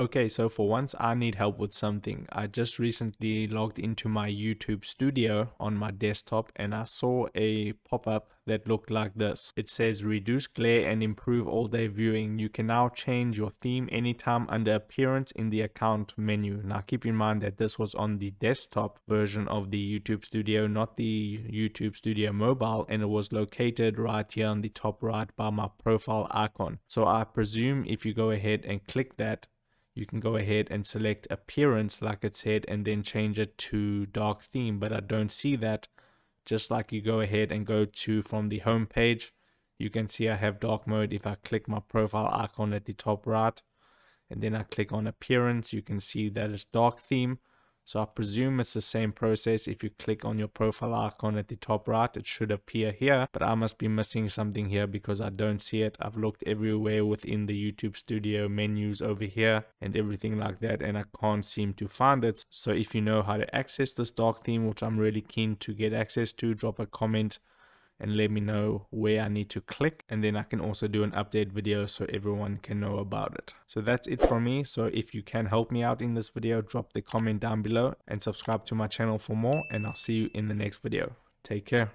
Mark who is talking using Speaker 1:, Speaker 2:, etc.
Speaker 1: Okay, so for once I need help with something. I just recently logged into my YouTube studio on my desktop and I saw a pop-up that looked like this. It says reduce glare and improve all day viewing. You can now change your theme anytime under appearance in the account menu. Now keep in mind that this was on the desktop version of the YouTube studio, not the YouTube studio mobile and it was located right here on the top right by my profile icon. So I presume if you go ahead and click that you can go ahead and select appearance like it said and then change it to dark theme. But I don't see that. Just like you go ahead and go to from the home page you can see I have dark mode. If I click my profile icon at the top right and then I click on appearance you can see that it's dark theme so I presume it's the same process. If you click on your profile icon at the top right, it should appear here, but I must be missing something here because I don't see it. I've looked everywhere within the YouTube studio menus over here and everything like that, and I can't seem to find it. So if you know how to access this dark theme, which I'm really keen to get access to, drop a comment and let me know where I need to click and then I can also do an update video so everyone can know about it. So that's it from me. So if you can help me out in this video, drop the comment down below and subscribe to my channel for more and I'll see you in the next video. Take care.